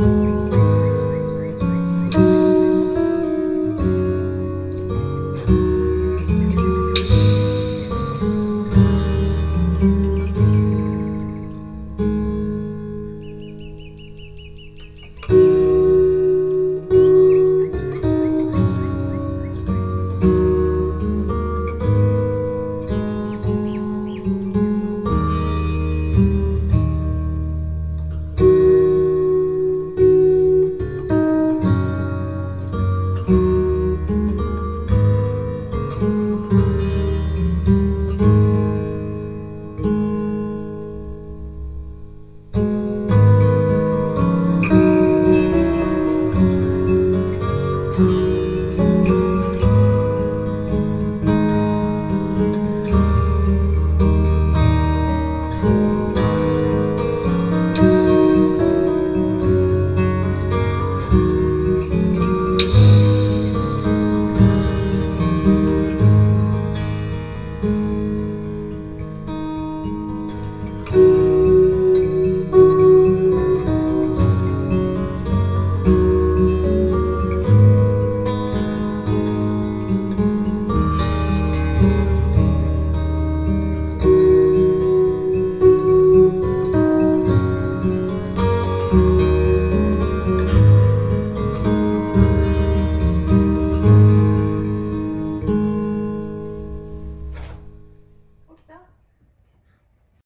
you.